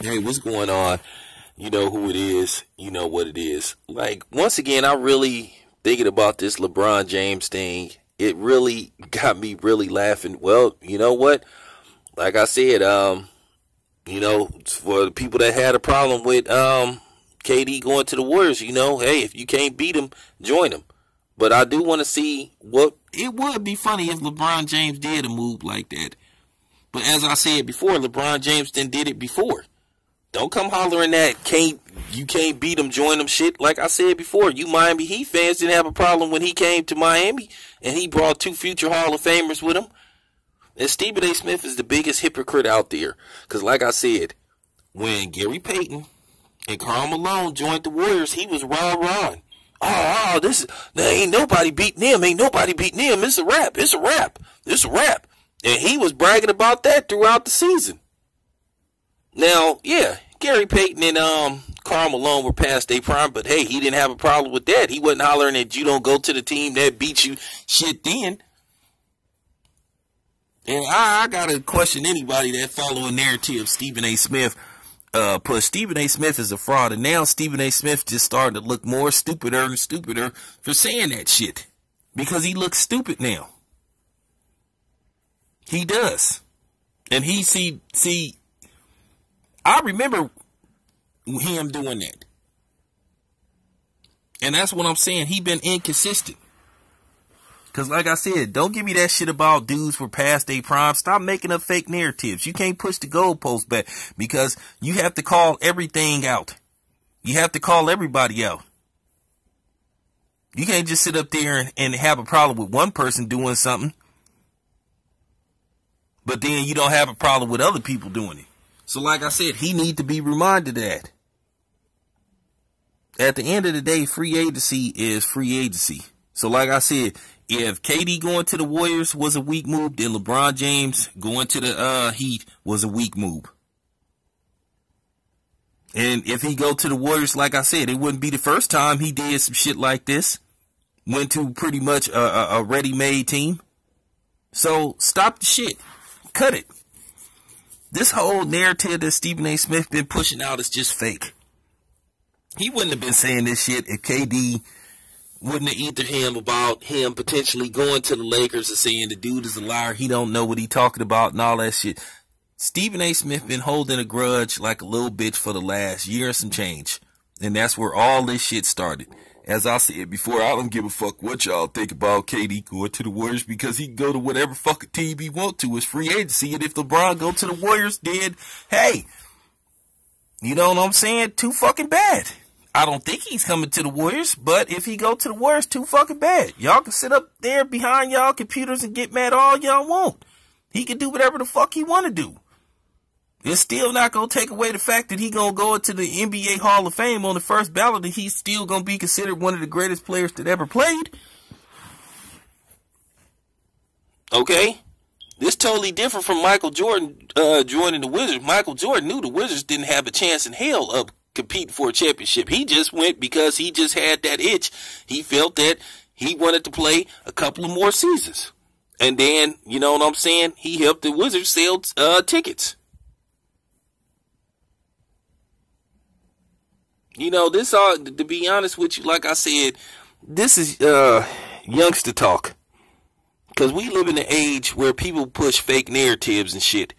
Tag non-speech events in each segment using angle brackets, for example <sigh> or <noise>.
Hey, what's going on? You know who it is. You know what it is. Like, once again, I really thinking about this LeBron James thing. It really <laughs> got me really laughing. Well, you know what? Like I said, um, you know, for the people that had a problem with um KD going to the Warriors, you know, hey, if you can't beat them, join them. But I do want to see what it would be funny if LeBron James did a move like that. But as I said before, LeBron James then did it before. Don't come hollering that can't you can't beat them, join them shit. Like I said before, you Miami Heat fans didn't have a problem when he came to Miami and he brought two future Hall of Famers with him. And Stephen A. Smith is the biggest hypocrite out there. Cause like I said, when Gary Payton and Karl Malone joined the Warriors, he was raw Ron. Oh, oh, this is, there ain't nobody beating him. Ain't nobody beating him. It's a rap. It's a rap. It's a rap. And he was bragging about that throughout the season. Now, yeah, Gary Payton and um Karl Malone were past their prime, but hey, he didn't have a problem with that. He wasn't hollering that you don't go to the team that beat you shit then. And I, I gotta question anybody that follow a narrative of Stephen A. Smith. Uh, Stephen A. Smith is a fraud, and now Stephen A. Smith just started to look more stupider and stupider for saying that shit because he looks stupid now. He does, and he see see I remember him doing that. And that's what I'm saying. He been inconsistent. Cause like I said, don't give me that shit about dudes for past their prime. Stop making up fake narratives. You can't push the goalpost back because you have to call everything out. You have to call everybody out. You can't just sit up there and have a problem with one person doing something, but then you don't have a problem with other people doing it. So like I said, he need to be reminded that. At the end of the day, free agency is free agency. So like I said, if KD going to the Warriors was a weak move, then LeBron James going to the uh, Heat was a weak move. And if he go to the Warriors, like I said, it wouldn't be the first time he did some shit like this. Went to pretty much a, a, a ready-made team. So stop the shit. Cut it. This whole narrative that Stephen A. Smith been pushing out is just fake. He wouldn't have been saying this shit if KD wouldn't have eaten him about him potentially going to the Lakers and saying the dude is a liar. He don't know what he talking about and all that shit. Stephen A. Smith been holding a grudge like a little bitch for the last year and some change. And that's where all this shit started as I said before, I don't give a fuck what y'all think about KD going to the Warriors because he can go to whatever fucking team he want to. It's free agency. And if LeBron go to the Warriors, then hey, you know what I'm saying? Too fucking bad. I don't think he's coming to the Warriors, but if he go to the Warriors, too fucking bad. Y'all can sit up there behind y'all computers and get mad all y'all want. He can do whatever the fuck he want to do. It's still not gonna take away the fact that he gonna go into the NBA Hall of Fame on the first ballot and he's still gonna be considered one of the greatest players that ever played. Okay? This totally different from Michael Jordan uh, joining the Wizards. Michael Jordan knew the Wizards didn't have a chance in hell of competing for a championship. He just went because he just had that itch. He felt that he wanted to play a couple of more seasons. And then, you know what I'm saying? He helped the Wizards sell uh, tickets. You know, this all to be honest with you, like I said, this is uh youngster talk. Cause we live in an age where people push fake narratives and shit.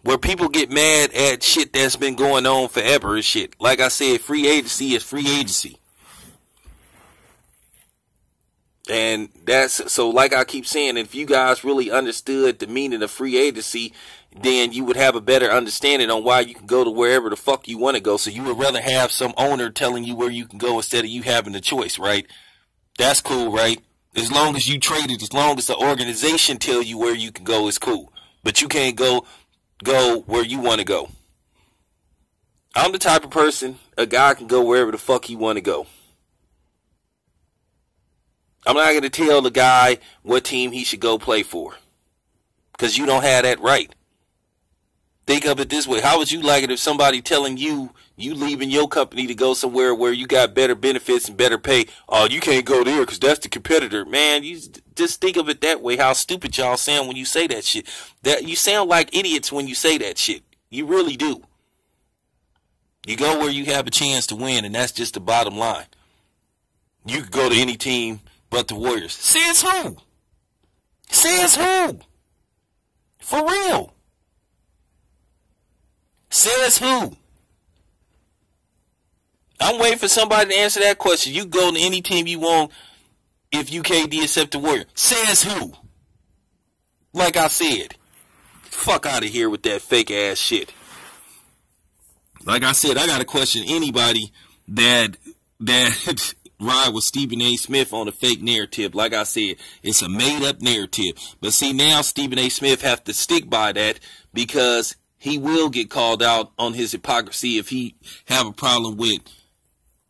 Where people get mad at shit that's been going on forever and shit. Like I said, free agency is free agency. And that's so like I keep saying, if you guys really understood the meaning of free agency, then you would have a better understanding on why you can go to wherever the fuck you want to go. So you would rather have some owner telling you where you can go instead of you having the choice, right? That's cool, right? As long as you trade it, as long as the organization tell you where you can go, it's cool. But you can't go go where you want to go. I'm the type of person a guy can go wherever the fuck he want to go. I'm not going to tell the guy what team he should go play for. Because you don't have that right. Think of it this way. How would you like it if somebody telling you you leaving your company to go somewhere where you got better benefits and better pay? Oh, you can't go there because that's the competitor. Man, you just think of it that way. How stupid y'all sound when you say that shit. That you sound like idiots when you say that shit. You really do. You go where you have a chance to win, and that's just the bottom line. You could go to any team but the Warriors. Says who? Says who? For real. Says who? I'm waiting for somebody to answer that question. You go to any team you want if you KD except the Warriors. Says who? Like I said, fuck out of here with that fake ass shit. Like I said, I gotta question anybody that that <laughs> ride with Stephen A. Smith on a fake narrative. Like I said, it's a made up narrative. But see now Stephen A. Smith have to stick by that because he will get called out on his hypocrisy if he have a problem with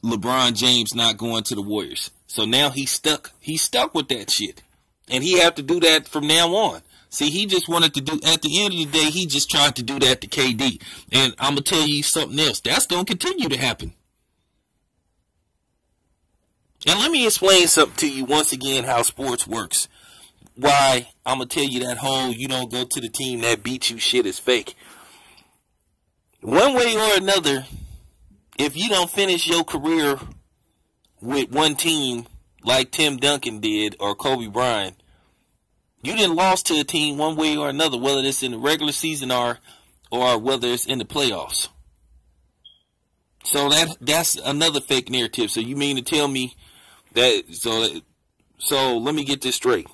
LeBron James not going to the Warriors. So now he's stuck. He's stuck with that shit. And he have to do that from now on. See, he just wanted to do, at the end of the day, he just tried to do that to KD. And I'm going to tell you something else. That's going to continue to happen. And let me explain something to you once again how sports works. Why I'm going to tell you that whole you don't go to the team that beat you shit is fake. One way or another, if you don't finish your career with one team like Tim Duncan did or Kobe Bryant, you didn't lost to a team one way or another, whether it's in the regular season or or whether it's in the playoffs. So that that's another fake narrative. So you mean to tell me that so so let me get this straight.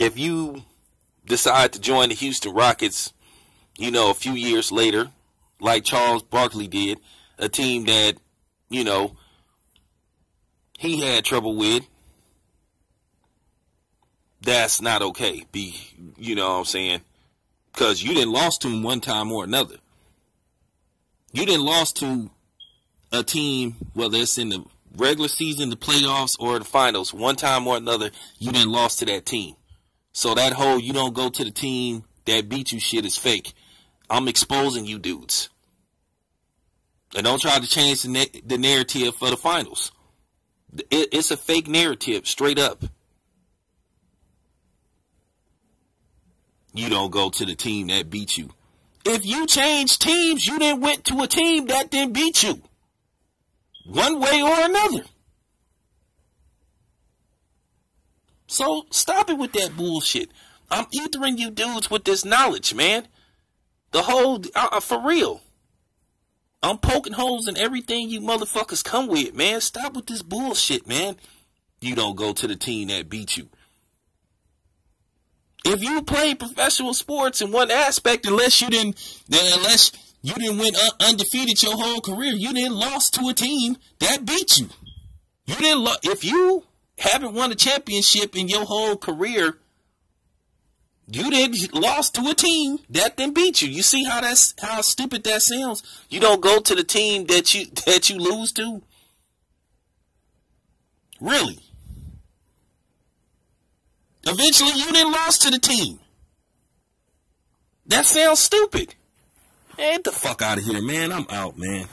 If you decide to join the Houston Rockets, you know, a few years later, like Charles Barkley did, a team that, you know, he had trouble with, that's not okay. Be you know what I'm saying? Because you didn't lost to him one time or another. You didn't lost to a team, whether it's in the regular season, the playoffs, or the finals, one time or another, you didn't lost to that team. So that whole you don't go to the team that beat you shit is fake. I'm exposing you dudes. And don't try to change the, na- the narrative for the finals. It, it's a fake narrative, straight up. You don't go to the team that beat you. If you change teams, you then went to a team that didn't beat you. One way or another. So stop it with that bullshit. I'm ethering you dudes with this knowledge, man. The whole, uh, uh, for real. I'm poking holes in everything you motherfuckers come with, man. Stop with this bullshit, man. You don't go to the team that beat you. If you play professional sports in one aspect, unless you didn't, unless you didn't win undefeated your whole career, you didn't lost to a team that beat you. You didn't. Lo- if you haven't won a championship in your whole career, you did lost to a team that then beat you. You see how that's how stupid that sounds. You don't go to the team that you <laughs> that you lose to. Really? Eventually, you didn't lost to the team. That sounds stupid. Get the fuck out of here, man. I'm out, man.